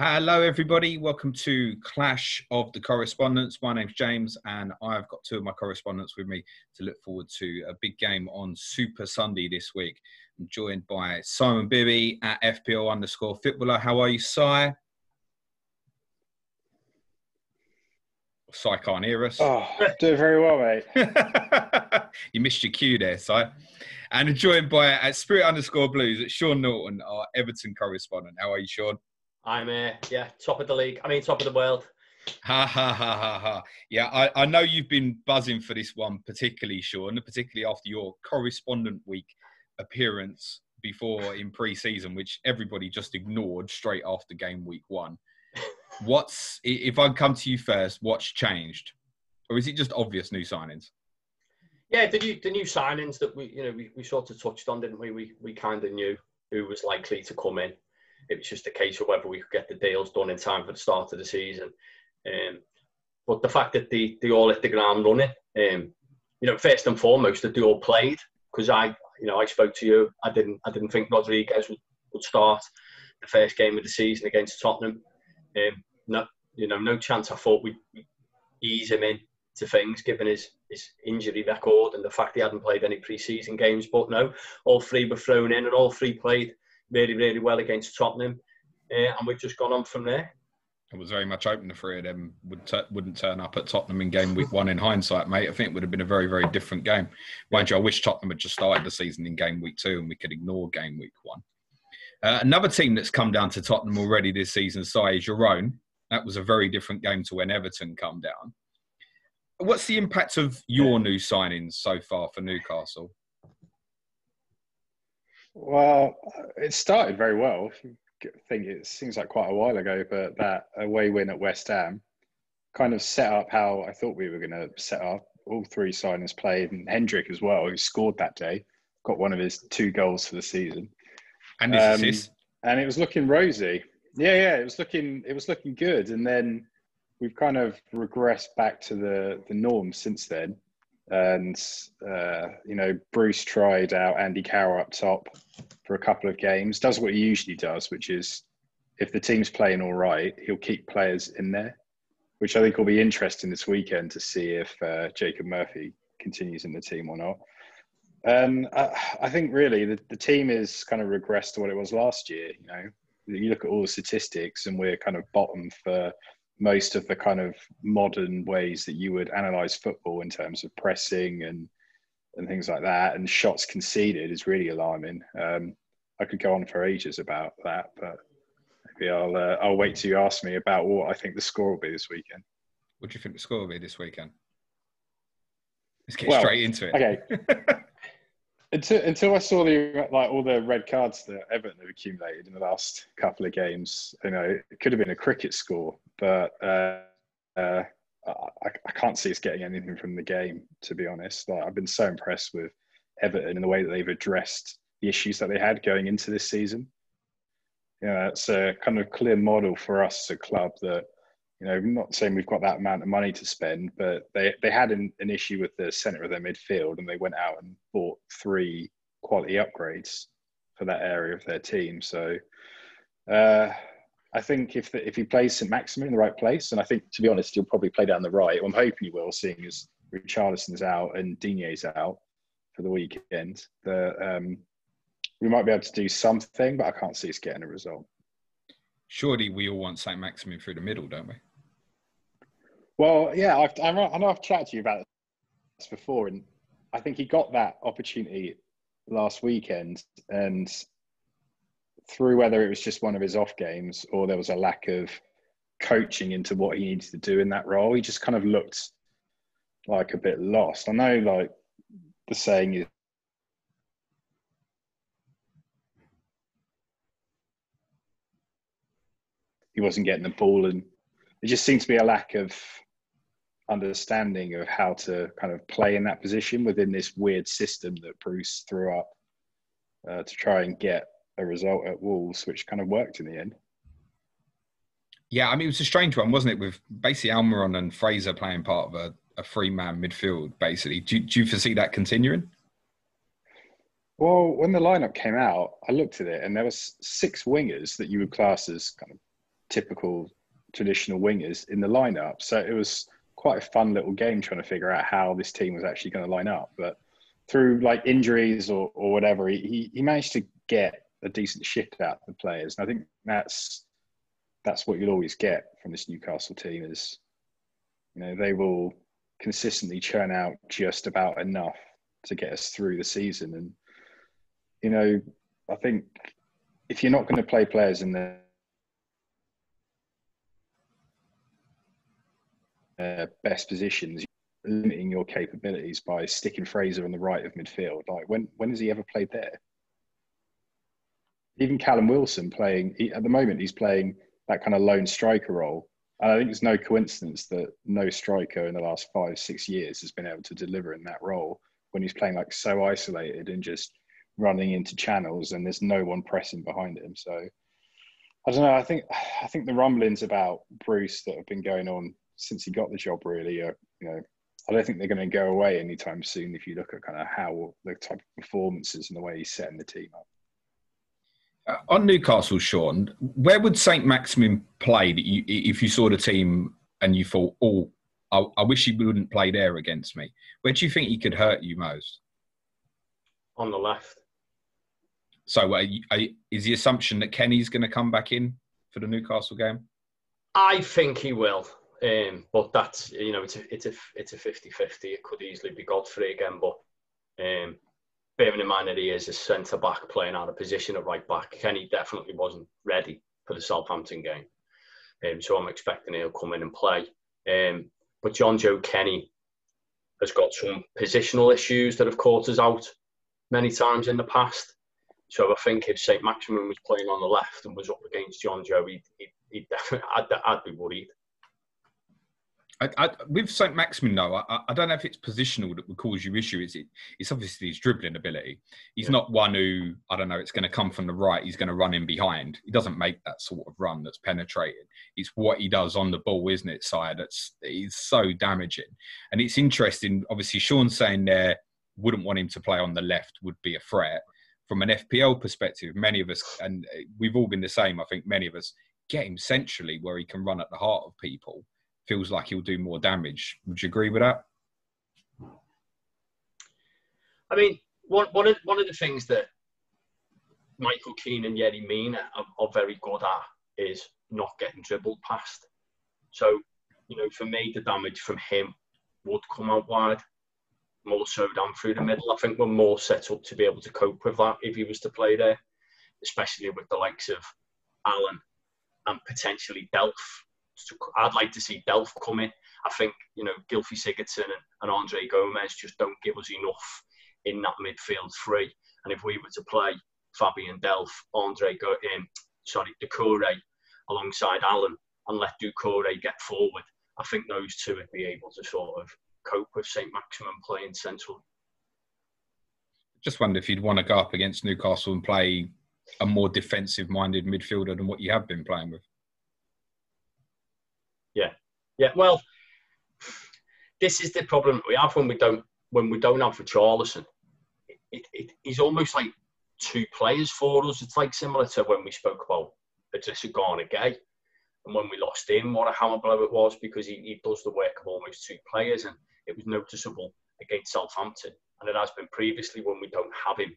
Hello, everybody. Welcome to Clash of the Correspondents. My name's James, and I've got two of my correspondents with me to look forward to a big game on Super Sunday this week. I'm joined by Simon Bibby at FPL underscore fitballer. How are you, Si? Si can't hear us. Oh, doing very well, mate. you missed your cue there, Si. And joined by at Spirit underscore Blues at Sean Norton, our Everton correspondent. How are you, Sean? I'm uh, yeah, top of the league. I mean, top of the world. Ha ha ha ha ha. Yeah, I, I know you've been buzzing for this one, particularly, Sean, particularly after your correspondent week appearance before in pre-season, which everybody just ignored straight after game week one. What's if I come to you first? What's changed, or is it just obvious new signings? Yeah, the new the new signings that we you know we, we sort of touched on, didn't we? We we kind of knew who was likely to come in. It was just a case of whether we could get the deals done in time for the start of the season. Um, but the fact that they, they all hit the ground running, um, you know, first and foremost that they all played because I, you know, I spoke to you. I didn't, I didn't think Rodriguez would, would start the first game of the season against Tottenham. Um, no, you know, no chance. I thought we'd ease him in to things given his, his injury record and the fact he hadn't played any pre-season games. But no, all three were thrown in and all three played really, really well against Tottenham, uh, and we've just gone on from there. It was very much open the three of them would t- wouldn't turn up at Tottenham in game week one. In hindsight, mate, I think it would have been a very, very different game. Mind you, I wish Tottenham had just started the season in game week two and we could ignore game week one. Uh, another team that's come down to Tottenham already this season, Si, is your own. That was a very different game to when Everton come down. What's the impact of your new signings so far for Newcastle? Well, it started very well. I think it seems like quite a while ago, but that away win at West Ham kind of set up how I thought we were going to set up. All three signers played, and Hendrick as well, who scored that day, got one of his two goals for the season, and his um, assist. And it was looking rosy. Yeah, yeah, it was looking it was looking good, and then we've kind of regressed back to the the norm since then and uh, you know Bruce tried out Andy Carroll up top for a couple of games. Does what he usually does, which is if the team's playing all right, he'll keep players in there, which I think will be interesting this weekend to see if uh, Jacob Murphy continues in the team or not. Um, I, I, think really the, the team is kind of regressed to what it was last year. You know, you look at all the statistics, and we're kind of bottom for most of the kind of modern ways that you would analyze football in terms of pressing and and things like that and shots conceded is really alarming. Um, I could go on for ages about that, but maybe I'll uh, I'll wait till you ask me about what I think the score will be this weekend. What do you think the score will be this weekend? Let's get well, straight into it. Okay. until, until I saw the like all the red cards that Everton have accumulated in the last couple of games, you know, it could have been a cricket score, but uh, uh, I, I, can't see us getting anything from the game. To be honest, like, I've been so impressed with Everton in the way that they've addressed the issues that they had going into this season. You know, it's a kind of clear model for us as a club that you know, not saying we've got that amount of money to spend, but they, they had an, an issue with the centre of their midfield and they went out and bought three quality upgrades for that area of their team. So uh, I think if the, if he plays St Maximin in the right place, and I think to be honest, he'll probably play down the right. I'm hoping he will, seeing as Richarlison's out and Digne's out for the weekend. The, um, we might be able to do something, but I can't see us getting a result. Surely we all want St Maximin through the middle, don't we? Well, yeah, I've, I know I've chatted to you about this before, and I think he got that opportunity last weekend, and through whether it was just one of his off games or there was a lack of coaching into what he needed to do in that role, he just kind of looked like a bit lost. I know, like the saying is. He wasn't getting the ball, and it just seemed to be a lack of understanding of how to kind of play in that position within this weird system that Bruce threw up uh, to try and get a result at Wolves, which kind of worked in the end. Yeah, I mean, it was a strange one, wasn't it? With basically Almiron and Fraser playing part of a, a three man midfield, basically. Do, do you foresee that continuing? Well, when the lineup came out, I looked at it and there was six wingers that you would class as kind of typical traditional wingers in the lineup. So it was quite a fun little game trying to figure out how this team was actually going to line up. But through like injuries or, or whatever, he, he managed to get a decent shift out of the players. And I think that's that's what you'll always get from this Newcastle team is you know they will consistently churn out just about enough to get us through the season. And you know, I think if you're not going to play players in the uh, best positions, limiting your capabilities by sticking Fraser on the right of midfield. Like when when has he ever played there? Even Callum Wilson playing he, at the moment, he's playing that kind of lone striker role. And I think it's no coincidence that no striker in the last five six years has been able to deliver in that role when he's playing like so isolated and just running into channels and there's no one pressing behind him. So I don't know. I think I think the rumblings about Bruce that have been going on since he got the job really are you know I don't think they're going to go away anytime soon. If you look at kind of how the type of performances and the way he's setting the team up. Uh, on Newcastle, Sean, where would Saint Maximin play you, if you saw the team and you thought, "Oh, I, I, wish he wouldn't play there against me"? Where do you think he could hurt you most? On the left. So, uh, is the assumption that Kenny's going to come back in for the Newcastle game? I think he will. Um, but that's you know it's a it's a it's a 50-50. It could easily be Godfrey again, but um, bearing in mind that he is a centre back playing out of position at right back, Kenny definitely wasn't ready for the Southampton game. Um, so I'm expecting he'll come in and play. Um, but Jonjoe Kenny has got some positional issues that have caught us out many times in the past. So I think if St. Maximin was playing on the left and was up against Jonjoe, he'd, he'd, he'd definitely, I'd, I'd be worried. I, I, with St. Maximin, though, I, I, don't know if it's positional that would cause you issue. It's, it, it's obviously his dribbling ability. He's yeah. not one who, I don't know, it's going to come from the right. He's going to run in behind. He doesn't make that sort of run that's penetrating. It's what he does on the ball, isn't it, side? That's he's so damaging. And it's interesting. Obviously, Sean saying there wouldn't want him to play on the left would be a threat. From an FPL perspective, many of us, and we've all been the same, I think many of us, get him centrally where he can run at the heart of people feels like he'll do more damage. Would you agree with that? I mean, one, one, of, one of the things that Michael Keane and Yerry Mina are, are very good at is not getting dribbled past. So, you know, for me, the damage from him would come out wide, more so down through the middle. I think we're more set up to be able to cope with that if he was to play there, especially with the likes of Allen and potentially Delph I'd like to see Delph come in. I think you know Gylfi Sigurdsson and, and Andre Gomes just don't give us enough in that midfield three. And if we were to play Fabian Delph, Andre Go, um, sorry, Doucouré alongside Allen and let Doucouré get forward, I think those two would be able to sort of cope with St Maximin playing central. Just wonder if you'd want to go up against Newcastle and play a more defensive minded midfielder than what you have been playing with. Yeah, yeah. Well, this is the problem we have when we don't when we don't have Richarlison. It, it, he's almost like two players for us. It's like similar to when we spoke about Idrissa Gana Gueye. And when we lost him, what a hammer blow it was because he, he does the work of almost two players. And it was noticeable against Southampton. And it has been previously when we don't have him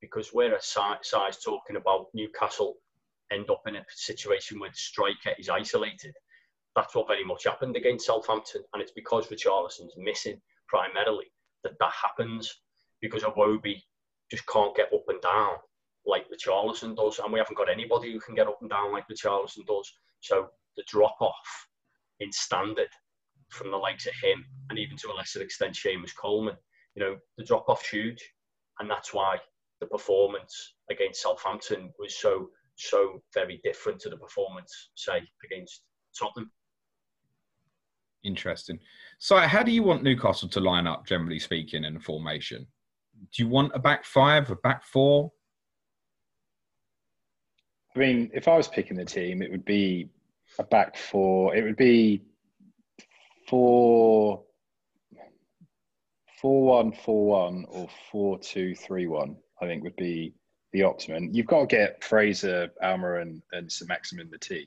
because we're a size, size talking about Newcastle end up in a situation where the striker is isolated that's what very much happened against Southampton, and it's because Richarlison's missing primarily that that happens because Iwobi just can't get up and down like Richarlison does, and we haven't got anybody who can get up and down like Richarlison does. So the drop off in standard from the likes of him, and even to a lesser extent Seamus Coleman, you know, the drop off's huge, and that's why the performance against Southampton was so so very different to the performance, say, against Tottenham. Interesting. So, how do you want Newcastle to line up, generally speaking, in formation? Do you want a back five, a back four? I mean, if I was picking the team, it would be a back four. It would be four, four one, four one, or four two, three one. I think would be the optimum. You've got to get Fraser, Almer, and and St Maximin the team.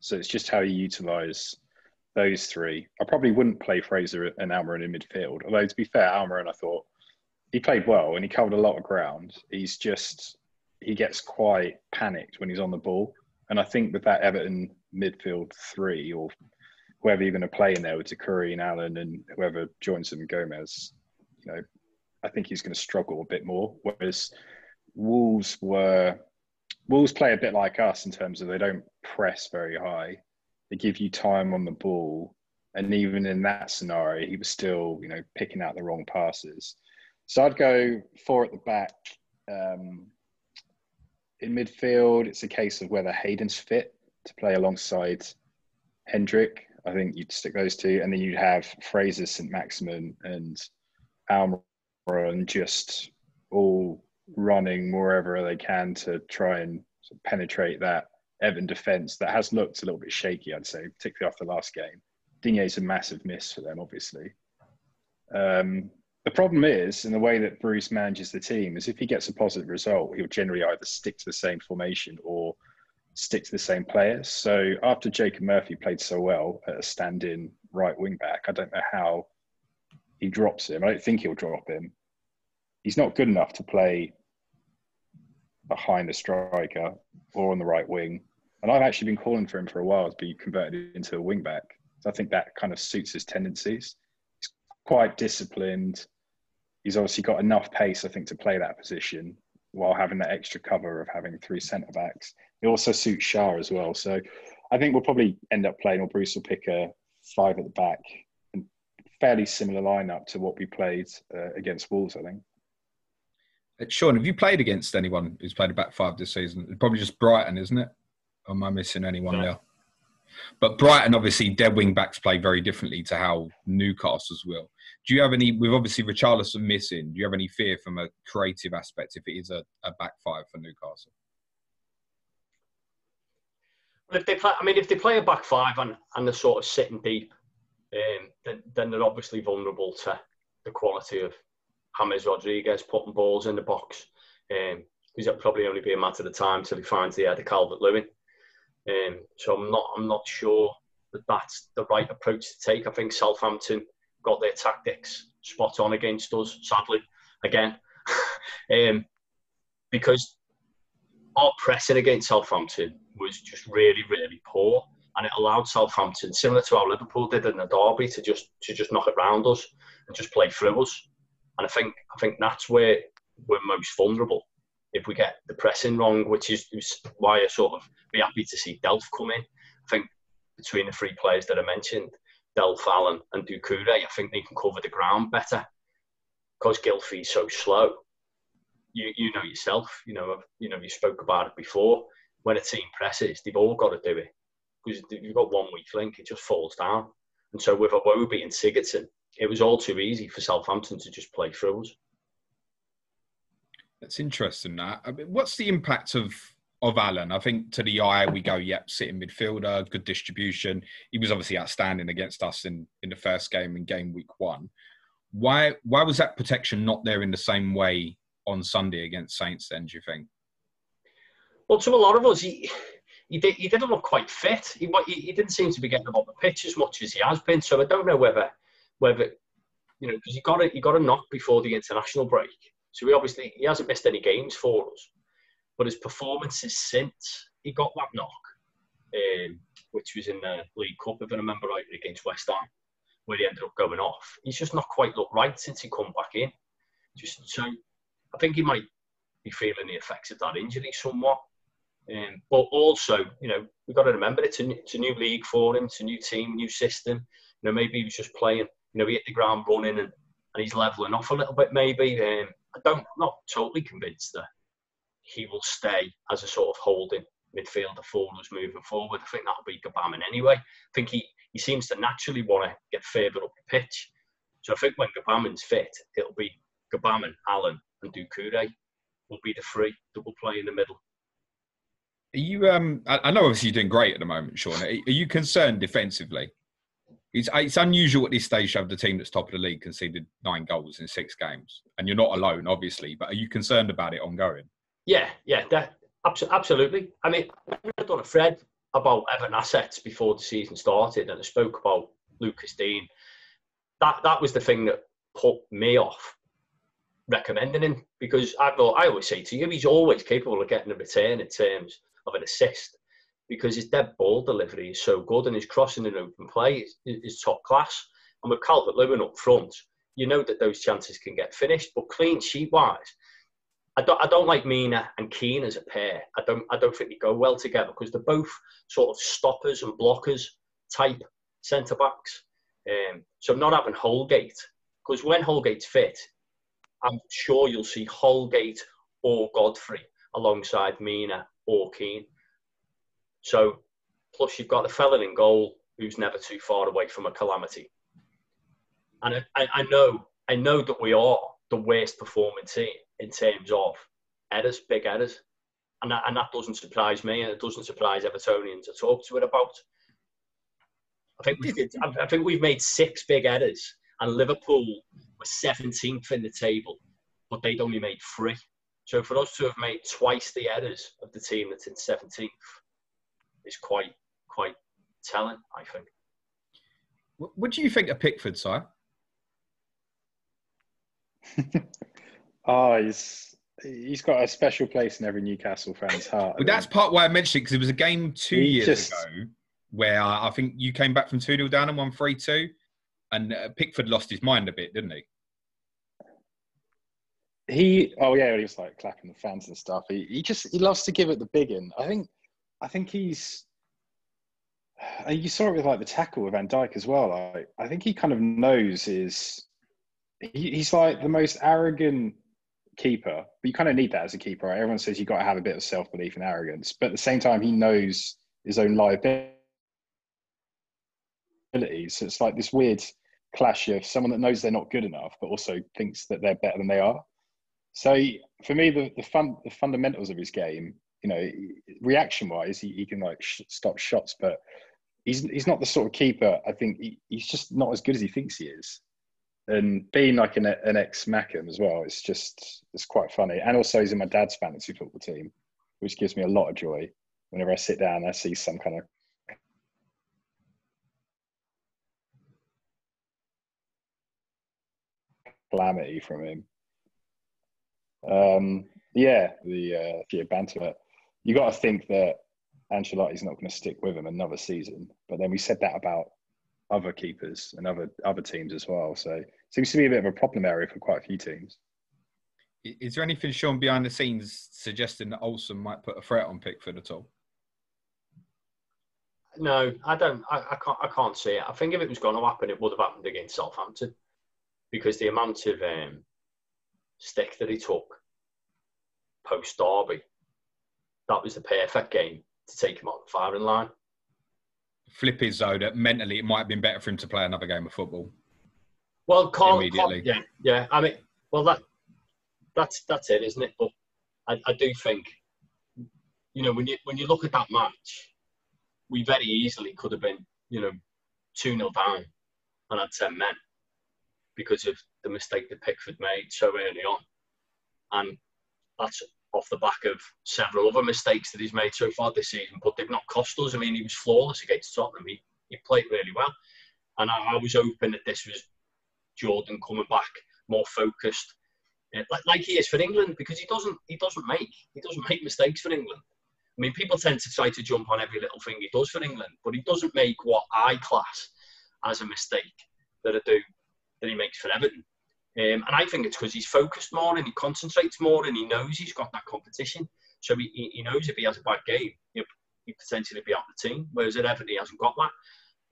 So it's just how you utilise those three. I probably wouldn't play Fraser and Almiron in midfield. Although to be fair, Almiron, I thought he played well and he covered a lot of ground. He's just he gets quite panicked when he's on the ball. And I think with that Everton midfield three or whoever you're going to play in there with Doucouré and Allen and whoever joins them, Gomes, you know, I think he's going to struggle a bit more. Whereas Wolves were Wolves play a bit like us in terms of they don't press very high. They give you time on the ball, and even in that scenario, he was still, you know, picking out the wrong passes. So I'd go four at the back. Um, in midfield, it's a case of whether Hayden's fit to play alongside Hendrick. I think you'd stick those two, and then you'd have Fraser, St Maximin, and Almiron just all running wherever they can to try and penetrate that Everton defence that has looked a little bit shaky, I'd say, particularly after the last game. Digne's a massive miss for them, obviously. Um, the problem is, in the way that Bruce manages the team, is if he gets a positive result, he'll generally either stick to the same formation or stick to the same players. So after Jacob Murphy played so well at a stand-in right wing back, I don't know how he drops him. I don't think he'll drop him. He's not good enough to play behind a striker or on the right wing. And I've actually been calling for him for a while to be converted into a wing back. So I think that kind of suits his tendencies. He's quite disciplined. He's obviously got enough pace, I think, to play that position while having that extra cover of having three centre backs. It also suits Schär as well. So I think we'll probably end up playing, or Bruce will pick a five at the back and fairly similar lineup to what we played uh, against Wolves, I think. Uh, Sean, have you played against anyone who's played a back five this season? It's probably just Brighton, isn't it? Or am I missing anyone there? But Brighton, obviously, their wing backs play very differently to how Newcastle's will. Do you have any, with obviously Richarlison missing, do you have any fear from a creative aspect if it is a, a back five for Newcastle? Well, if they play, I mean, if they play a back five and, and they're sort of sitting deep, um, then, then they're obviously vulnerable to the quality of James Rodriguez putting balls in the box. Um, it'll probably only be a matter of time till he finds the head of Calvert Lewin. Um, so I'm not I'm not sure that that's the right approach to take. I think Southampton got their tactics spot on against us, sadly, again, um, because our pressing against Southampton was just really really poor, and it allowed Southampton, similar to how Liverpool did in the derby, to just to just knock it round us and just play through us. And I think I think that's where we're most vulnerable if we get the pressing wrong, which is, why I sort of be happy to see Delph come in. I think between the three players that I mentioned, Delph, Allen, and Doucouré, I think they can cover the ground better because Gylfi's so slow. You you know yourself, you know you know you spoke about it before. When a team presses, they've all got to do it because you've got one weak link, it just falls down. And so with Iwobi and Sigurdsson, it was all too easy for Southampton to just play through us. That's interesting. That I mean, what's the impact of of Allen? I think to the eye we go, yep, sitting midfielder, good distribution. He was obviously outstanding against us in in the first game in game week one. Why why was that protection not there in the same way on Sunday against Saints? Then do you think? Well, to a lot of us, he he, did, he didn't look quite fit. He, he didn't seem to be getting on the pitch as much as he has been. So I don't know whether whether you know because he got a, he got a knock before the international break, so he obviously he hasn't missed any games for us, but his performances since he got that knock, um, which was in the League Cup if I remember right against West Ham, where he ended up going off. He's just not quite looked right since he come back in. Just so I think he might be feeling the effects of that injury somewhat. Um, but also, you know, we've got to remember it's a, it's a new league for him, it's a new team, new system. You know, maybe he was just playing you know, he hit the ground running and, and he's levelling off a little bit maybe. Um, I don't, I'm not totally convinced that he will stay as a sort of holding midfielder for us moving forward. I think that'll be Gbamin anyway. I think he, he seems to naturally want to get further up the pitch. So I think when Gbamin's fit, it'll be Gbamin, Allen, and Doucouré will be the three that will play in the middle. Are you? Um, I know obviously you're doing great at the moment, Sean. Are you concerned defensively? It's, uh, it's unusual at this stage to have the team that's top of the league conceded nine goals in six games, and you're not alone, obviously. But are you concerned about it ongoing? Yeah, yeah, that, absolutely. I mean, I'm a Fred. about Everton assets before the season started, and I spoke about Lucas Digne. That that was the thing that put me off recommending him because I I always say to you, he's always capable of getting a return in terms of an assist because his dead ball delivery is so good and his crossing and open play is, is top class. And with Calvert Lewin up front, you know that those chances can get finished. But clean sheet wise, I don't, I don't like Mina and Keane as a pair. I don't, I don't think they go well together because they're both sort of stoppers and blockers type centre backs. Um, so I'm not having Holgate because when Holgate's fit, I'm sure you'll see Holgate or Godfrey alongside Mina or Keane. So, plus you've got the fella in goal who's never too far away from a calamity. And I, I know, I know that we are the worst performing team in terms of errors, big errors. And that, and that doesn't surprise me, and it doesn't surprise Evertonians to talk to it about. I think we've, I think we've made six big errors, and Liverpool were 17th in the table, but they'd only made three. So for us to have made twice the errors of the team that's in 17th is quite quite telling, I think. What do you think of Pickford, sir? oh, he's he's got a special place in every Newcastle fan's heart. Well, that's part why I mentioned it because it was a game two he years just... ago where I think you came back from 2 0 down and won 3 2. And uh, Pickford lost his mind a bit, didn't he? He, oh yeah, he was like clapping the fans and stuff. He, he just, he loves to give it the big one. I think, I think he's, uh, you saw it with like the tackle with Van Dijk as well. I think he kind of knows is, he, he's like the most arrogant keeper, but you kind of need that as a keeper. Right? Everyone says you've got to have a bit of self belief and arrogance, but at the same time, he knows his own liability abilities. So it's like this weird clash of someone that knows they're not good enough, but also thinks that they're better than they are. So for me, the the, fun, the fundamentals of his game, you know, reaction wise, he, he can like sh- stop shots, but he's he's not the sort of keeper. I think he, he's just not as good as he thinks he is. And being like an, an ex Mackem as well, it's just it's quite funny. And also, he's in my dad's fantasy football team, which gives me a lot of joy whenever I sit down. I see some kind of calamity from him. Um, yeah, the uh, yeah, banter. You got to think that Ancelotti's not going to stick with him another season. But then we said that about other keepers and other other teams as well. So it seems to be a bit of a problem area for quite a few teams. Is there anything shown behind the scenes suggesting that Olsen might put a threat on Pickford at all? No, I don't. I, I can't. I can't see it. I think if it was going to happen, it would have happened against Southampton because the amount of um, stick that he took post Derby, that was the perfect game to take him on the firing line. Flip is though that mentally it might have been better for him to play another game of football. Well, Carl, immediately, Carl, yeah, yeah. I mean, well, that that's that's it, isn't it? But I, I do think, you know, when you when you look at that match, we very easily could have been, you know, two 0 down and had ten men because of the mistake that Pickford made so early on. And that's off the back of several other mistakes that he's made so far this season, but they've not cost us. I mean, he was flawless against Tottenham. He, he played really well. And I, I was hoping that this was Jordan coming back more focused, uh, like, like he is for England, because he doesn't he doesn't make he doesn't make mistakes for England. I mean, people tend to try to jump on every little thing he does for England, but he doesn't make what I class as a mistake that I do that he makes for Everton. Um, and I think it's because he's focused more and he concentrates more and he knows he's got that competition. So he, he knows if he has a bad game, he'll, he'll potentially be out of the team. Whereas at Everton, he hasn't got that.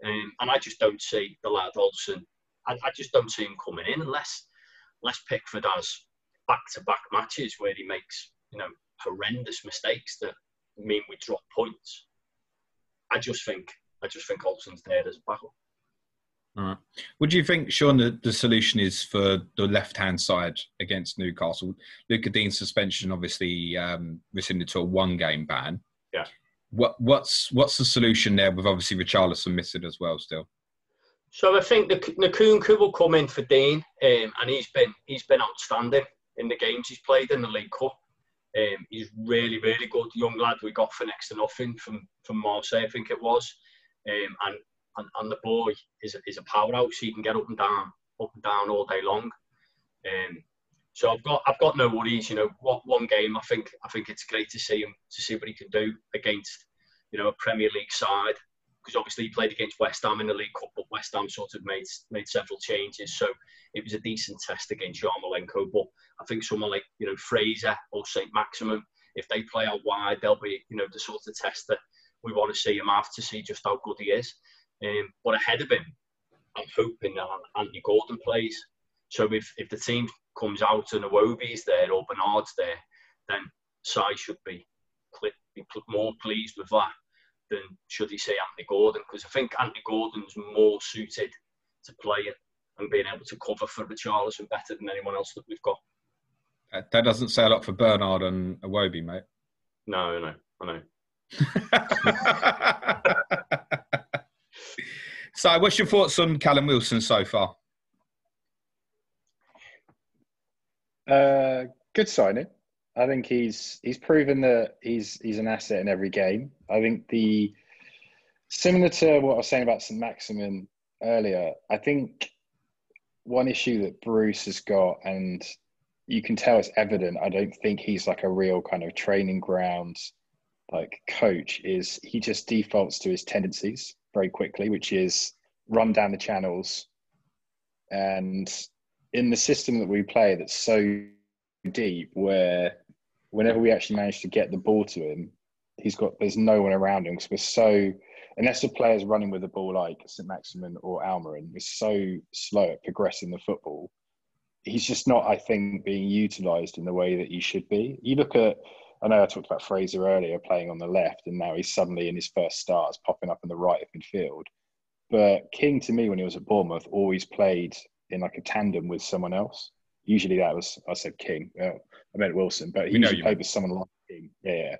Um, and I just don't see the lad Olsen. I, I, just don't see him coming in unless unless Pickford has back-to-back matches where he makes you know horrendous mistakes that mean we drop points. I just think I just think Olsen's there as a backup. All right. What do you think, Sean, the, the solution is for the left hand side against Newcastle? Lucas Digne's suspension obviously um, rescinded to a one game ban. Yeah. What what's what's the solution there with obviously Richarlison missing as well still? So I think the Nkounkou will come in for Digne, um, and he's been he's been outstanding in the games he's played in the League Cup. Um, he's really, really good. Young lad we got for next to nothing from from Marseille, I think it was. Um, and, and and the boy is is a powerhouse. He can get up and down, up and down all day long. Um, so I've got I've got no worries. You know, what one game I think I think it's great to see him to see what he can do against you know a Premier League side because obviously he played against West Ham in the League Cup, but West Ham sort of made made several changes, so it was a decent test against Yarmolenko. But I think someone like you know Fraser or Saint Maximin, if they play out wide, they'll be you know the sort of test that we want to see him have to see just how good he is. Um, but ahead of him, I'm hoping that Anthony Gordon plays. So if, if the team comes out and Iwobi's there or Bernard's there, then Si should be, be more pleased with that than should he say Anthony Gordon because I think Anthony Gordon's more suited to playing and being able to cover for Richarlison better than anyone else that we've got. That doesn't say a lot for Bernard and Iwobi, mate. No, no, I know. so, what's your thoughts on Callum Wilson so far? Uh, good signing. I think he's he's proven that he's he's an asset in every game. I think the similar to what I was saying about St Maximin earlier. I think one issue that Bruce has got, and you can tell it's evident. I don't think he's like a real kind of training ground like coach. Is he just defaults to his tendencies very quickly, which is run down the channels, and in the system that we play, that's so deep where whenever we actually manage to get the ball to him, he's got there's no one around him because we're so unless the player's running with the ball like St Maximin or Almiron, we're so slow at progressing the football. He's just not, I think, being utilised in the way that he should be. You look at, I know I talked about Fraser earlier playing on the left, and now he's suddenly in his first starts popping up in the right of midfield. But King, to me, when he was at Bournemouth, always played in like a tandem with someone else. Usually that was, I said King. Well, I meant Wilson, but he usually played with someone like King. Yeah.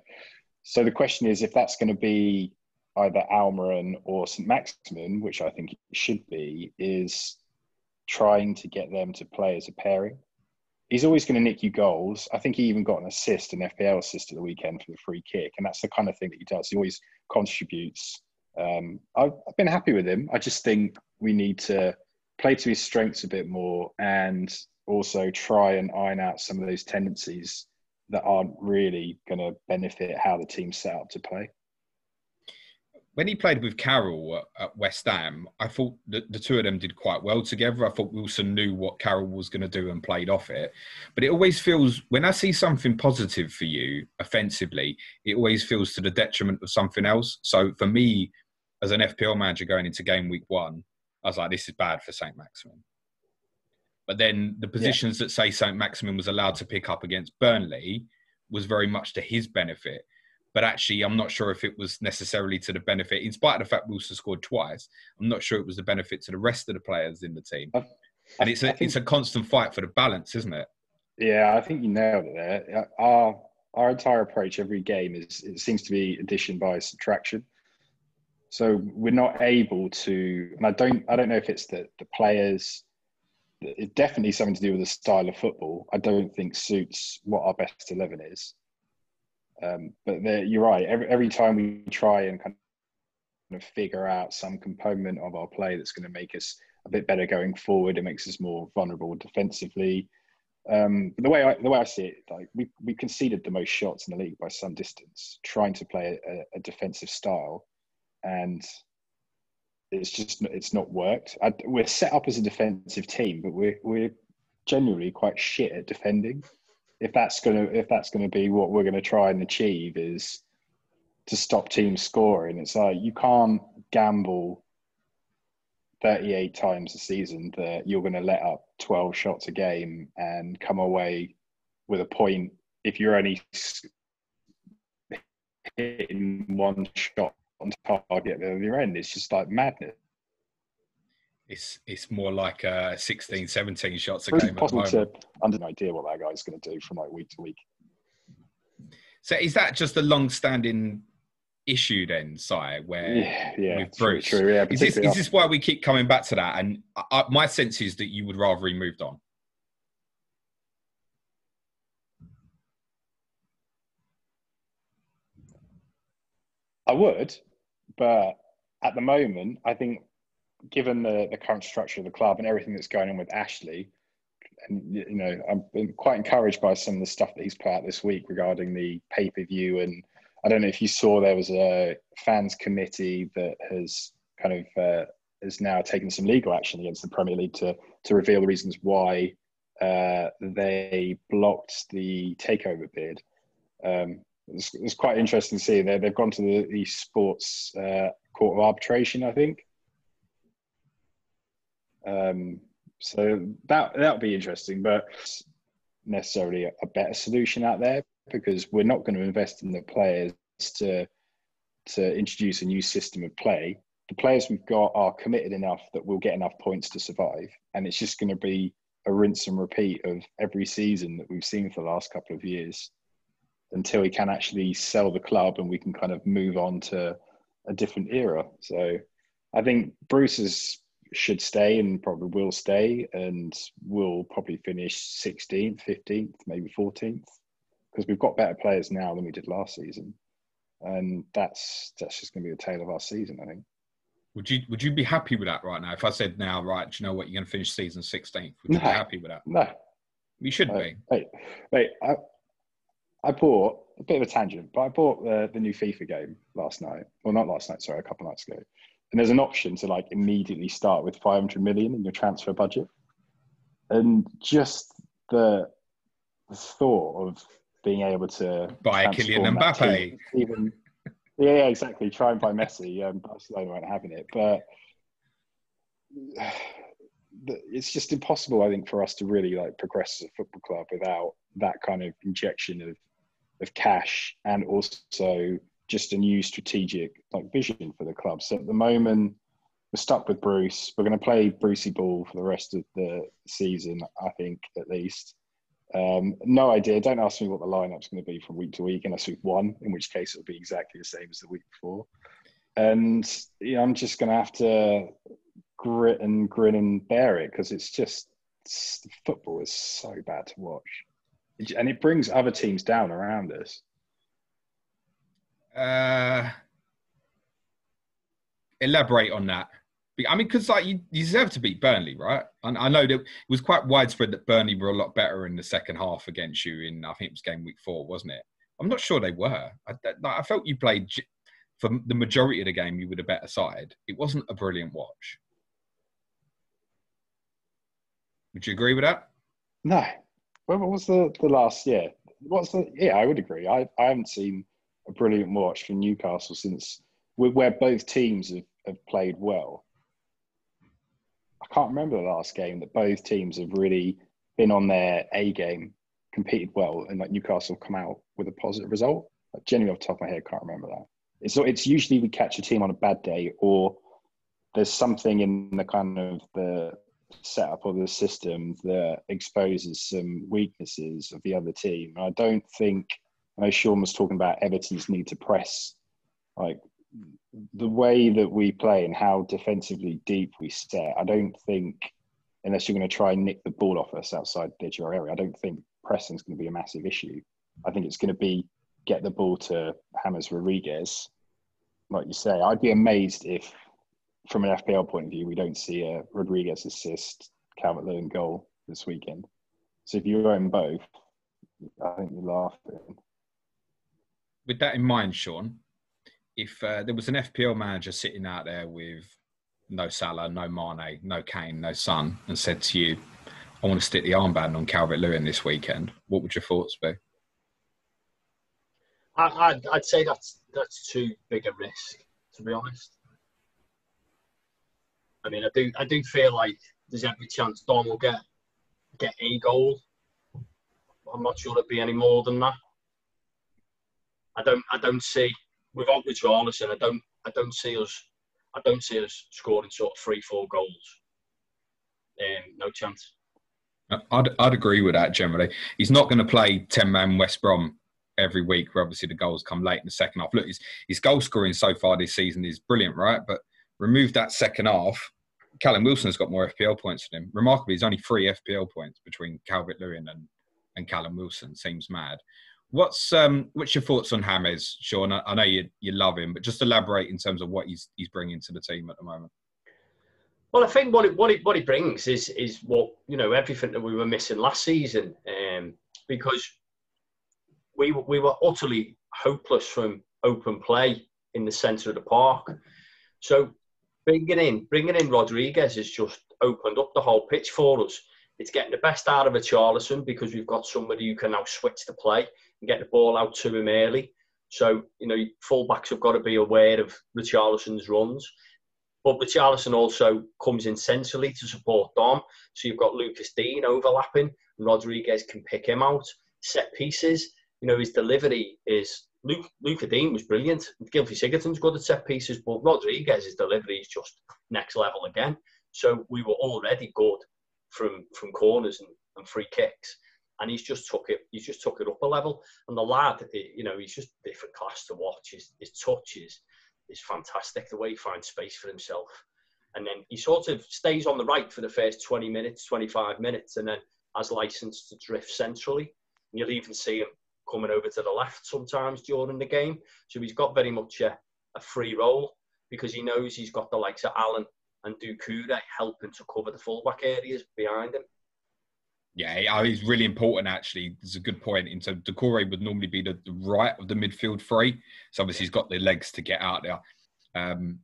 So the question is if that's going to be either Almiron or St Maximin, which I think it should be, is trying to get them to play as a pairing. He's always going to nick you goals. I think he even got an assist, an FPL assist at the weekend for the free kick, and that's the kind of thing that he does. He always contributes. Um, I've, I've been happy with him. I just think we need to play to his strengths a bit more and also try and iron out some of those tendencies that aren't really going to benefit how the team's set up to play. When he played with Carroll at West Ham, I thought that the two of them did quite well together. I thought Wilson knew what Carroll was going to do and played off it. But it always feels, when I see something positive for you offensively, it always feels to the detriment of something else. So for me, as an FPL manager going into game week one, I was like, this is bad for St. Maximin. But then the positions yeah. that say St. Maximin was allowed to pick up against Burnley was very much to his benefit. But actually, I'm not sure if it was necessarily to the benefit, in spite of the fact Wilson scored twice. I'm not sure it was the benefit to the rest of the players in the team. I, and it's a think, it's a constant fight for the balance, isn't it? Yeah, I think you nailed it there. Uh, our our entire approach every game is it seems to be addition by subtraction. So we're not able to, and I don't I don't know if it's the the players it's definitely something to do with the style of football. I don't think suits what our best eleven is. Um, but you're right. Every every time we try and kind of figure out some component of our play that's going to make us a bit better going forward, it makes us more vulnerable defensively. Um, the way I the way I see it, like we we conceded the most shots in the league by some distance, trying to play a, a defensive style, and it's just it's not worked. I, we're set up as a defensive team, but we're we're generally quite shit at defending. If that's gonna if that's gonna be what we're gonna try and achieve is to stop teams scoring. It's like you can't gamble 38 times a season that you're going to let up 12 shots a game and come away with a point if you're only hitting one shot on target at the other end. It's just like madness it's it's more like uh, 16, 17 shots a Pretty game. Positive. I have an idea what that guy's going to do from like week to week. So is that just a long-standing issue then, Sire, where yeah, yeah, with Bruce? True, true, yeah, is, this, is this why we keep coming back to that? And I, my sense is that you would rather he moved on. I would, but at the moment, I think given the, the current structure of the club and everything that's going on with Ashley, and you know, I've been quite encouraged by some of the stuff that he's put out this week regarding the pay per view. And I don't know if you saw there was a fans committee that has kind of uh, has now taken some legal action against the Premier League to to reveal the reasons why uh, they blocked the takeover bid. Um, it's, it's, quite interesting to see. They, they've gone to the, the sports uh, court of arbitration, I think. Um, so that that'll be interesting, but necessarily a, better solution out there because we're not going to invest in the players to to introduce a new system of play. The players we've got are committed enough that we'll get enough points to survive, and it's just going to be a rinse and repeat of every season that we've seen for the last couple of years until we can actually sell the club and we can kind of move on to a different era. So I think Bruce is, should stay and probably will stay and will probably finish 16th, 15th, maybe 14th because we've got better players now than we did last season. And that's that's just going to be the tale of our season, I think. Would you would you be happy with that right now? If I said now, right, do you know what, you're going to finish season 16th, would you no, be happy with that? No. You should no. be. Wait, wait, I, I bought a bit of a tangent, but I bought the, the new FIFA game last night. Well, not last night, sorry, a couple nights ago. And there's an option to like immediately start with 500 million in your transfer budget. And just the, the thought of being able to buy a Kylian Mbappe, even yeah, yeah, exactly. Try and buy Messi. Um, Barcelona weren't having it, but it's just impossible, I think, for us to really like progress as a football club without that kind of injection of of cash and also just a new strategic like vision for the club. So at the moment, we're stuck with Bruce. We're going to play Brucey ball for the rest of the season, I think, at least. Um, no idea. Don't ask me what the lineup's going to be from week to week, unless week won, in which case it'll be exactly the same as the week before. And you know, I'm just going to have to grit and grin and bear it because it's just football is so bad to watch and it brings other teams down around us. Uh, elaborate on that. I mean, because like you, you, deserve to beat Burnley, right? And I know that it was quite widespread that Burnley were a lot better in the second half against you. In I think it was game week four, wasn't it? I'm not sure they were. I, I felt you played for the majority of the game. You were the better side. It wasn't a brilliant watch. Would you agree with that? No, when was the, the last year? What's the yeah? I would agree. I, I haven't seen a brilliant watch for Newcastle since where both teams have, have played well. I can't remember the last game that both teams have really been on their A game, competed well, and like Newcastle come out with a positive result. Like, genuinely off the top of my head, can't remember that. It's it's usually we catch a team on a bad day, or there's something in the kind of the setup of the system that exposes some weaknesses of the other team. I don't think, I know Sean was talking about Everton's need to press, like the way that we play and how defensively deep we set. I don't think, unless you're going to try and nick the ball off us outside the edge of our area, I don't think pressing is going to be a massive issue. I think it's going to be get the ball to James Rodriguez. Like you say, I'd be amazed if from an FPL point of view, we don't see a Rodriguez assist, Calvert Lewin goal this weekend. So if you own both, I think you're laughing. With that in mind, Sean, if uh, there was an FPL manager sitting out there with no Salah, no Mane, no Kane, no Son, and said to you, I want to stick the armband on Calvert Lewin this weekend, what would your thoughts be? I, would I'd say that's that's too big a risk, to be honest. I mean, I do I do feel like there's every chance Dom will get get a goal. I'm not sure it'd be any more than that. I don't I don't see without Richarlison, I don't I don't see us I don't see us scoring sort of three, four goals. Um, no chance. I'd, I'd agree with that generally. He's not going to play 10 man West Brom every week where obviously the goals come late in the second half. Look, his, his goal scoring so far this season is brilliant, right? But remove that second half, Callum Wilson's got more FPL points than him. Remarkably, he's only three FPL points between Calvert Lewin and, and Callum Wilson. Seems mad. What's um what's your thoughts on James, Sean? I, I know you you love him, but just elaborate in terms of what he's he's bringing to the team at the moment. Well, I think what it, what he what he brings is is what you know everything that we were missing last season, um, because we we were utterly hopeless from open play in the centre of the park. So bringing in bringing in Rodriguez has just opened up the whole pitch for us. It's getting the best out of Richarlison because we've got somebody who can now switch the play and get the ball out to him early. So, you know, fullbacks have got to be aware of Richarlison's runs. But Richarlison also comes in centrally to support Dom. So you've got Lucas Digne overlapping, and Rodriguez can pick him out. Set pieces, you know, his delivery is Luke, Luca Digne was brilliant. Gylfi Sigurdsson's good at set pieces, but Rodriguez's delivery is just next level again. So we were already good from from corners and, and free kicks, and he's just took it. He's just took it up a level. And the lad, you know, he's just different class to watch. His, his touch is is fantastic. The way he finds space for himself, and then he sort of stays on the right for the first twenty minutes, twenty five minutes, and then has license to drift centrally. And you'll even see him coming over to the left sometimes during the game. So he's got very much a, a free role because he knows he's got the likes of Allen and Doucouré helping to cover the fullback areas behind him. Yeah, he's really important actually. There's a good point. In terms, Doucouré would normally be the, the, right of the midfield three, so obviously he's got the legs to get out there. Um,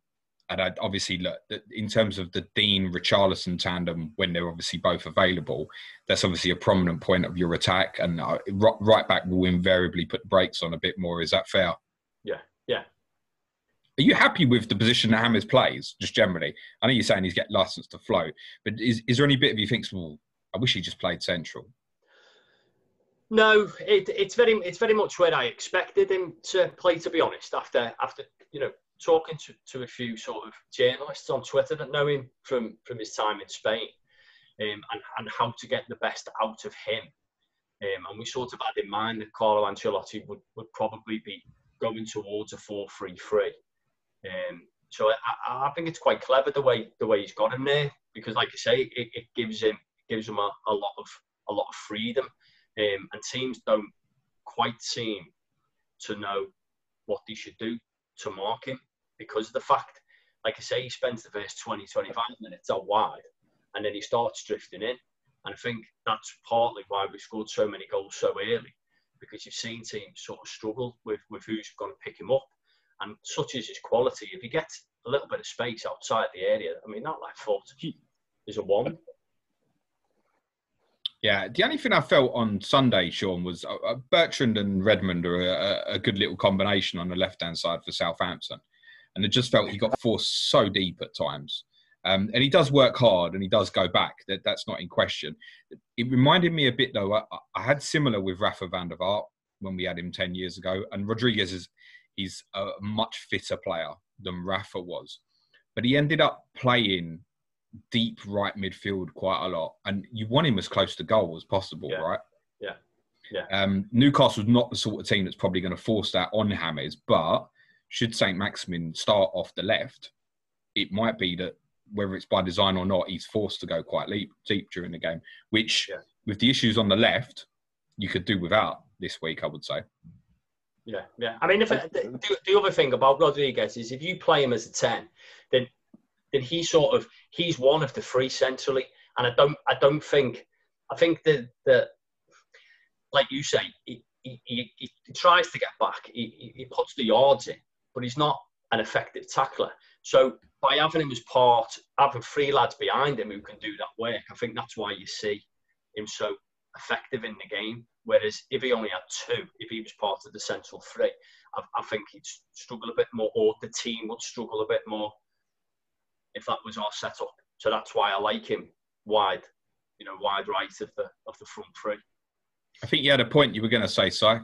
and I, obviously, look in terms of the Digne Richarlison tandem when they're obviously both available, that's obviously a prominent point of your attack. And uh, right back will invariably put brakes on a bit more. Is that fair? Yeah, yeah. Are you happy with the position that James plays, just generally? I know you're saying he's get licensed to float, but is, is there any bit of you thinks, well, I wish he just played central? No, it, it's very it's very much where I expected him to play. To be honest, after after you know talking to, to a few sort of journalists on Twitter that know him from from his time in Spain, um, and and how to get the best out of him, um, and we sort of had in mind that Carlo Ancelotti would would probably be going towards a four three three. Um, so I, I, think it's quite clever the way the way he's got him there because, like I say, it, it gives him gives him a, a, lot of a lot of freedom, um, and teams don't quite seem to know what they should do to mark him because of the fact, like I say, he spends the first 20, 25 minutes out wide, and then he starts drifting in, and I think that's partly why we scored so many goals so early because you've seen teams sort of struggle with, with who's going to pick him up and such is his quality. If he gets a little bit of space outside the area, I mean, not like foot is a one. Yeah, the only thing I felt on Sunday, Sean, was uh, uh Bertrand and Redmond are a, a good little combination on the left hand side for Southampton. And it just felt he got forced so deep at times. Um, and he does work hard and he does go back. That, that's not in question. It reminded me a bit, though, I, I had similar with Rafa van der Vaart when we had him 10 years ago. And Rodriguez is he's a much fitter player than Rafa was. But he ended up playing deep right midfield quite a lot, and you want him as close to goal as possible, yeah. right? Yeah, yeah. Um, Newcastle's not the sort of team that's probably going to force that on James, but should Saint Maximin start off the left, it might be that whether it's by design or not, he's forced to go quite deep, deep during the game, which yeah. with the issues on the left, you could do without this week, I would say. Yeah, yeah. I mean, if the, the other thing about Rodriguez is if you play him as a ten, then then he sort of he's one of the three centrally, and I don't I don't think I think that that like you say he, he, he, he tries to get back, he, he puts the yards in, but he's not an effective tackler. So by having him as part, having three lads behind him who can do that work, I think that's why you see him so effective in the game. Whereas if he only had two, if he was part of the central three, I, I think he'd struggle a bit more, or the team would struggle a bit more if that was our setup. So that's why I like him wide, you know, wide right of the of the front three. I think you had a point you were going to say, Si.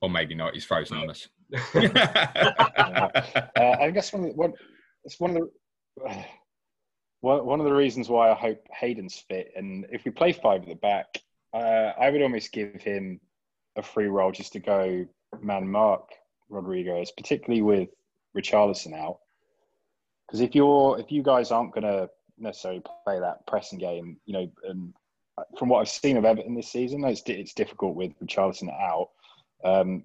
Or maybe not. He's frozen on us. uh, I guess one, of the, one, it's one of the. Uh, one of the reasons why I hope Hayden's fit, and if we play five at the back, uh, I would almost give him a free role just to go man mark Rodriguez, particularly with Richarlison out. Because if you're if you guys aren't going to necessarily play that pressing game, you know, and from what I've seen of Everton this season, it's, it's difficult with Richarlison out. Um,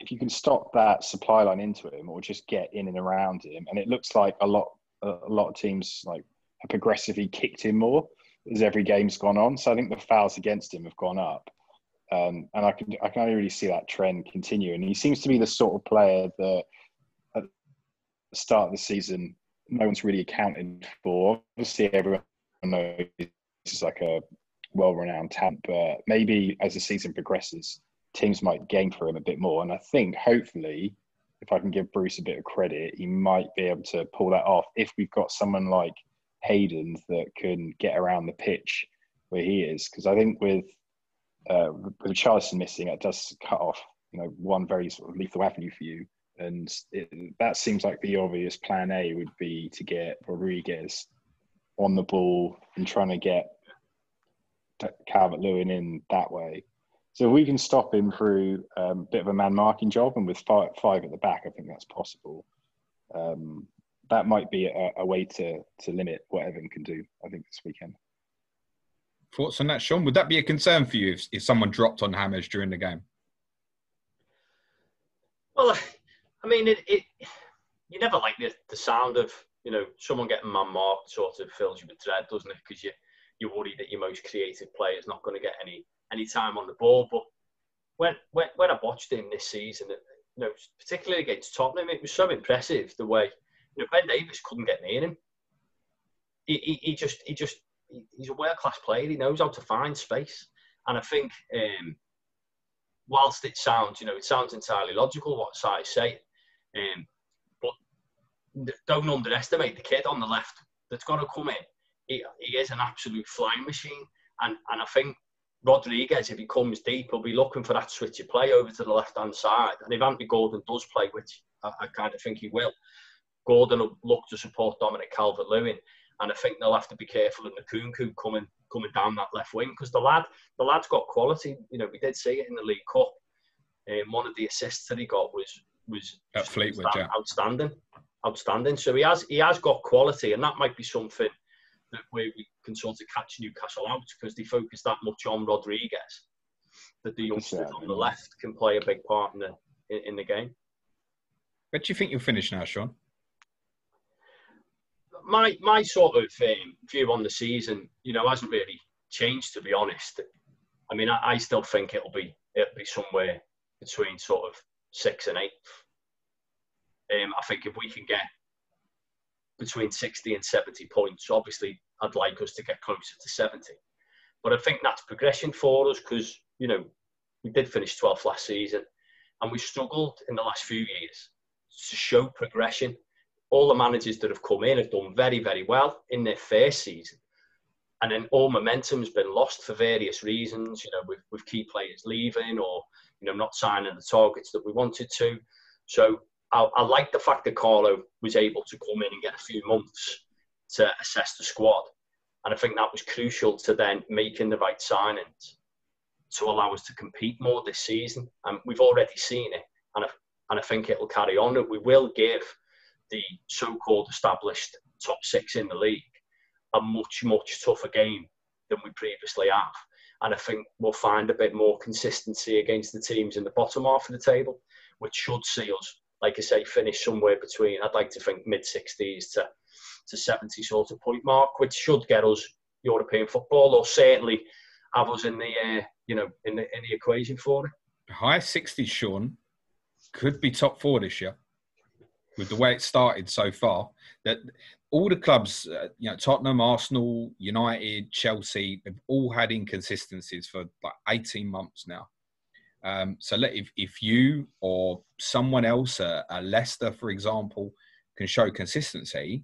if you can stop that supply line into him or just get in and around him, and it looks like a lot a lot of teams like have progressively kicked him more as every game's gone on. So I think the fouls against him have gone up, um, and I can I can only really see that trend continuing. He seems to be the sort of player that at the start of the season no one's really accounted for. Obviously, everyone knows he's like a well-renowned talent, but maybe as the season progresses, teams might gain for him a bit more. And I think hopefully, if I can give Bruce a bit of credit, he might be able to pull that off if we've got someone like Hayden that can get around the pitch where he is. Because I think with uh, with Richarlison missing, it does cut off you know one very sort of lethal avenue for you. And it, that seems like the obvious plan A would be to get Rodriguez on the ball and trying to get Calvert Lewin in that way. So if we can stop him through a um, bit of a man marking job and with five, five at the back, I think that's possible. Um, that might be a, a, way to to limit what Evan can do. I think this weekend. Thoughts on that, Sean? Would that be a concern for you if, if someone dropped on James during the game? Well, I mean, it, it you never like the, the sound of you know someone getting man marked. Sort of fills you with dread, doesn't it? Because you you worry that your most creative player is not going to get any any time on the ball. But when when when I watched him this season, you know, particularly against Tottenham, it was so impressive the way you know Ben Davies couldn't get near him. He, he, he just he just he's a world class player. He knows how to find space, and I think um, whilst it sounds you know it sounds entirely logical what I say, um, but don't underestimate the kid on the left that's got to come in. He, he is an absolute flying machine, and and I think Rodriguez, if he comes deep, will be looking for that switch of play over to the left hand side. And if Anthony Gordon does play, which I, I kind of think he will, Gordon will look to support Dominic Calvert Lewin. And I think they'll have to be careful of Nkounkou coming coming down that left wing because the lad the lad's got quality. You know, we did see it in the League Cup. Um, one of the assists that he got was was at Fleetwood, yeah. outstanding, outstanding. So he has he has got quality, and that might be something that we, we can sort of catch Newcastle out because they focus that much on Rodriguez that the youngsters on the left can play a big part in the in, in the game. Where do you think you'll finish now, Sean? My my sort of um, view on the season, you know, hasn't really changed to be honest. I mean, I, I still think it'll be it'll be somewhere between sort of six and eight. Um, I think if we can get between 60 and 70 points. Obviously, I'd like us to get closer to 70. But I think that's progression for us because, you know, we did finish 12th last season and we struggled in the last few years to show progression. All the managers that have come in have done very, very well in their first season. And then all momentum's been lost for various reasons, you know, with, with key players leaving or, you know, not signing the targets that we wanted to. So I, I like the fact that Carlo was able to come in and get a few months to assess the squad. And I think that was crucial to then making the right signings to allow us to compete more this season. And we've already seen it. And I, and I think it'll carry on. We will give the so called established top six in the league a much, much tougher game than we previously have. And I think we'll find a bit more consistency against the teams in the bottom half of the table, which should see us like I say, finish somewhere between, I'd like to think mid 60s to, to 70 sort of point mark, which should get us European football or certainly have us in the, uh, you know, in the, in the equation for it. High 60s, Sean, could be top four this year with the way it started so far. That all the clubs, uh, you know, Tottenham, Arsenal, United, Chelsea, they've all had inconsistencies for like 18 months now. Um, so let, if, if you or someone else, uh, a Leicester, for example, can show consistency,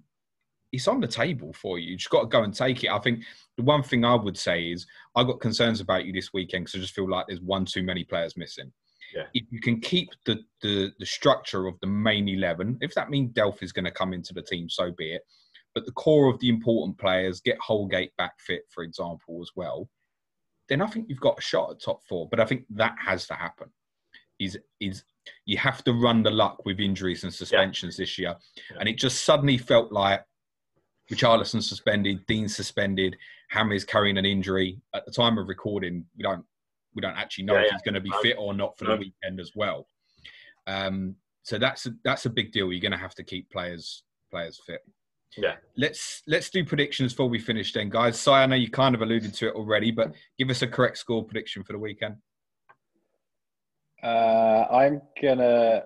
it's on the table for you. You just got to go and take it. I think the one thing I would say is I got concerns about you this weekend because I just feel like there's one too many players missing. Yeah. If you can keep the, the, the structure of the main 11, if that means Delph is going to come into the team, so be it. But the core of the important players, get Holgate back fit, for example, as well then I think you've got a shot at top four. But I think that has to happen. Is is you have to run the luck with injuries and suspensions yeah. this year, yeah. and it just suddenly felt like Richarlison suspended, Digne suspended, James carrying an injury at the time of recording. We don't we don't actually know Yeah, if yeah. he's going to be No. fit or not for the weekend as well. Um, so that's a, that's a big deal. You're going to have to keep players players fit. Yeah. Let's let's do predictions before we finish, then, guys. Si, I know you kind of alluded to it already, but give us a correct score prediction for the weekend. Uh, I'm gonna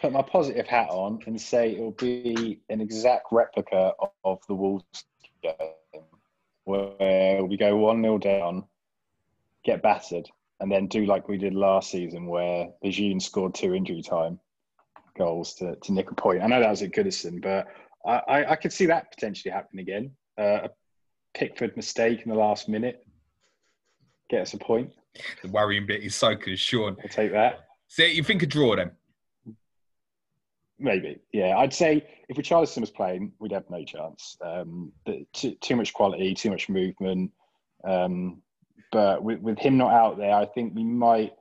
put my positive hat on and say it will be an exact replica of, of the Wolves game, where we go one 0 down, get battered, and then do like we did last season, where Lejeune scored two injury time goals to, to nick a point. I know that was at Goodison, but I, I, I could see that potentially happening again. Uh, a Pickford mistake in the last minute, get us a point. The worrying bit is so because Sean. I'll take that. So you think a draw then? Maybe, yeah. I'd say if Richarlison was playing, we'd have no chance. Um, too, too much quality, too much movement. Um, but with, with him not out there, I think we might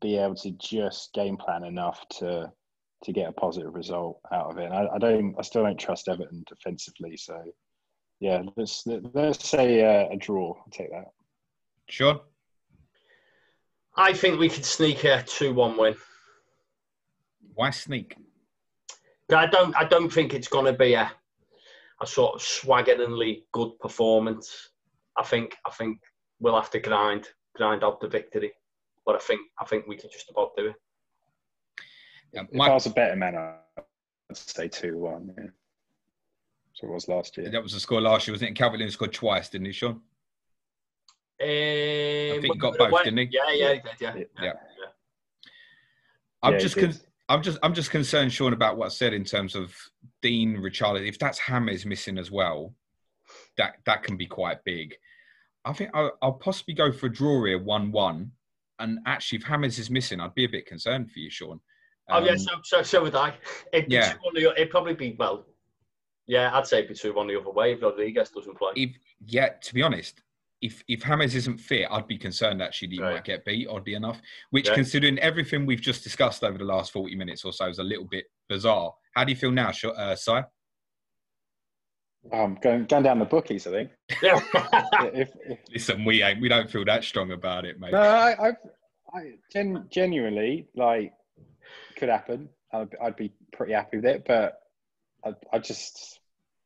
be able to just game plan enough to to get a positive result out of it. And I, I don't, I still don't trust Everton defensively. So, yeah, let's let's say uh, a draw. I'll take that. Sean? I think we could sneak a two-one win. Why sneak? I don't. I don't think it's going to be a a sort of swaggeringly good performance. I think. I think we'll have to grind grind out the victory. But I think. I think we can just about do it. Yeah, If my- I was a better man, I'd say two one. Yeah. So it was last year. that was the score last year, wasn't it? Calvert Lewin scored twice, didn't he, Sean? Um, I think he got both, didn't he? Yeah, yeah, he did. Yeah, Yeah. I'm Yeah, just con- I'm just I'm just concerned, Sean, about what I said in terms of Digne Richarlison. If that's James missing as well, that that can be quite big. I think I'll, I'll possibly go for a draw here, one-one. And actually, if James is missing, I'd be a bit concerned for you, Sean. Oh yeah, Um, so, so so would I. It'd, Yeah. 2-1 the- it'd probably be well. Yeah, I'd say it'd be two one the other way if Rodriguez doesn't play. if yeah, to be honest, if if James isn't fit, I'd be concerned actually that he Right. might get beat. Oddly enough, which Yeah. considering everything we've just discussed over the last forty minutes or so is a little bit bizarre. How do you feel now, uh, Si? Um, going going down the bookies, I think. If, if, Listen, we ain't we don't feel that strong about it, mate. no, I, I've, I gen, genuinely like could happen. I'd, I'd be pretty happy with it, but I, I just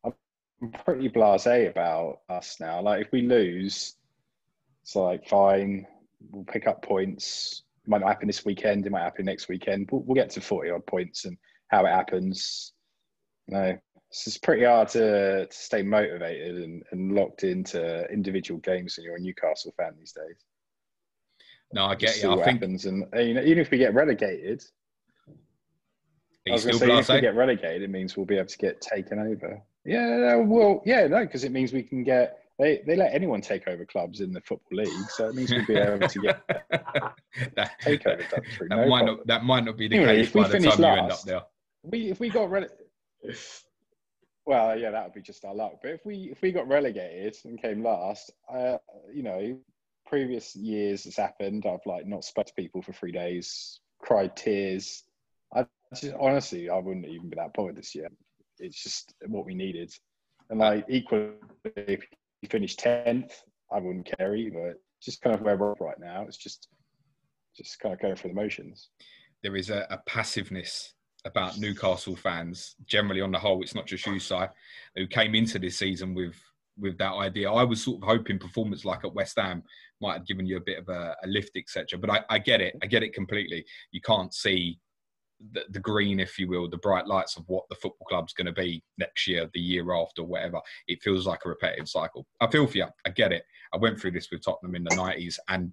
I'm pretty blasé about us now. Like if we lose, it's like fine. We'll pick up points. It might not happen this weekend. It might happen next weekend. We'll, we'll get to forty odd points and how it happens. No, it's pretty hard to, to stay motivated and, and locked into individual games when you're a Newcastle fan these days. No, I get you. I think happens, and you know, even if we get relegated, I was going still to say if we get relegated, it means we'll be able to get taken over. Yeah, well, yeah, no, because it means we can get. They, they let anyone take over clubs in the football league, so it means we'll be able to get that, takeover done through. that no might problem. not that might not be the Anyway, case if we by the time you end up last- there. we if we got rele- well, yeah, that would be just our luck. But if we if we got relegated and came last, uh, you know, previous years has happened. I've like not spoke to people for three days, cried tears. I just honestly, I wouldn't even be that bothered this year. It's just what we needed, and like equally, if you finish tenth, I wouldn't care either. It's just kind of where we're right now. It's just just kind of going through the motions. there is a, a passiveness about Newcastle fans generally on the whole. It's not just you, Si, who came into this season with with that idea. I was sort of hoping performance like at West Ham might have given you a bit of a, a lift, etc. But I, I get it. I get it completely. You can't see the, the green, if you will, the bright lights of what the football club's going to be next year, the year after, whatever. It feels like a repetitive cycle. I feel for you. I get it. I went through this with Tottenham in the 90s, and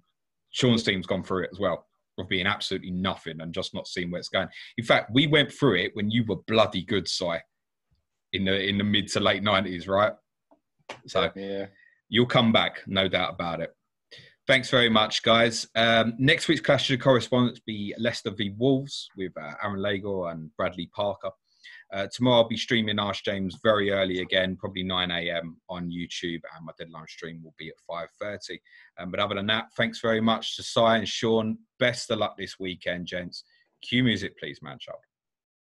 Sean's team's gone through it as well of being absolutely nothing and just not seeing where it's going. In fact, we went through it when you were bloody good, Si, in the in the mid to late nineties, right? So Yeah. you'll come back, no doubt about it. Thanks very much, guys. Um, next week's clash of correspondence be Leicester v Wolves with uh, Aaron Lager and Bradley Parker. Uh, tomorrow I'll be streaming Ask James very early again, probably 9 a.m. on YouTube, and my deadline stream will be at 5:30. Um, but other than that, thanks very much to Si and Sean. Best of luck this weekend, gents. Cue music, please, man, child.